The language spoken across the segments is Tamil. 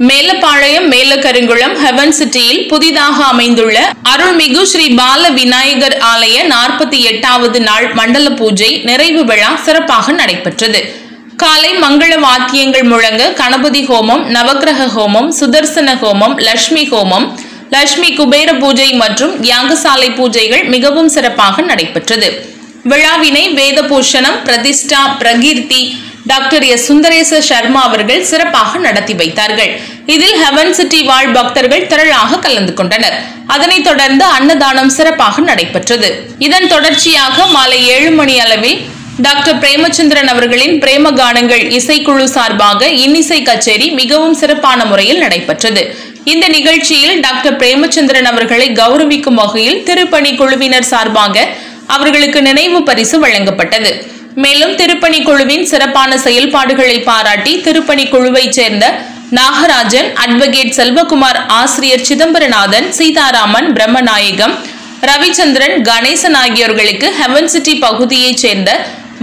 மேலப்பாளையம் மேலக்கருங்குளம் ஹெவன் சிட்டியில் புதிதாக அமைந்துள்ள அருள்மிகு ஸ்ரீ பால விநாயகர் ஆலய நாற்பத்தி எட்டாவது நாள் மண்டல பூஜை நிறைவு விழா சிறப்பாக நடைபெற்றது. காலை மங்கள வாத்தியங்கள் முழங்க கணபதி ஹோமம் நவக்கிரக ஹோமம் சுதர்சன ஹோமம் லட்சுமி ஹோமம் லட்சுமி குபேர பூஜை மற்றும் யாகசாலை பூஜைகள் மிகவும் சிறப்பாக நடைபெற்றது. விழாவினை வேதபூஷணம் பிரதிஷ்டா பிரகீர்த்தி டாக்டர் எஸ். சுந்தரேச சர்மா அவர்கள் சிறப்பாக நடத்தி வைத்தார்கள். இதில் ஹெவன் சிட்டி வாழ் பக்தர்கள் திரளாக கலந்து கொண்டனர். அதனைத் தொடர்ந்து அன்னதானம் சிறப்பாக நடைபெற்றது. இதன் தொடர்ச்சியாக மாலை ஏழு மணி அளவில் டாக்டர் பிரேமச்சந்திரன் அவர்களின் பிரேம கானங்கள் இசைக்குழு சார்பாக இன்னிசை கச்சேரி மிகவும் சிறப்பான முறையில் நடைபெற்றது. இந்த நிகழ்ச்சியில் டாக்டர் பிரேமச்சந்திரன் அவர்களை கௌரவிக்கும் வகையில் திருப்பணி குழுவினர் சார்பாக அவர்களுக்கு நினைவு பரிசு வழங்கப்பட்டது. மேலும் திருப்பணி குழுவின் சிறப்பான செயல்பாடுகளை பாராட்டி திருப்பணி குழுவைச் சேர்ந்த நாகராஜன் அட்வொகேட் செல்வகுமார் ஆசிரியர் சிதம்பரநாதன் சீதாராமன் பிரம்மநாயகம் ரவிச்சந்திரன் கணேசன் ஆகியோர்களுக்கு ஹெவன் சிட்டி பகுதியைச் சேர்ந்த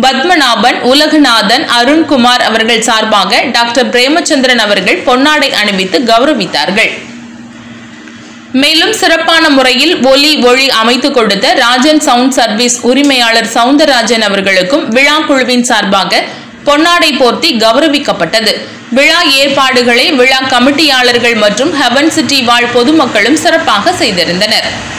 பத்மநாபன் உலகநாதன் அருண்குமார் அவர்கள் சார்பாக டாக்டர் பிரேமச்சந்திரன் அவர்கள் பொன்னாடை அணிவித்து கௌரவித்தார்கள். மேலும் சிறப்பான முறையில் ஒலி ஒளி அமைத்துக் கொடுத்த ராஜன் சவுண்ட் சர்வீஸ் உரிமையாளர் சவுந்தரராஜன் அவர்களுக்கும் விழா குழுவின் சார்பாக பொன்னாடை போர்த்தி கௌரவிக்கப்பட்டது. விழா ஏற்பாடுகளை விழா கமிட்டியாளர்கள் மற்றும் ஹெவன் சிட்டி வாழ் பொதுமக்களும் சிறப்பாக செய்திருந்தனர்.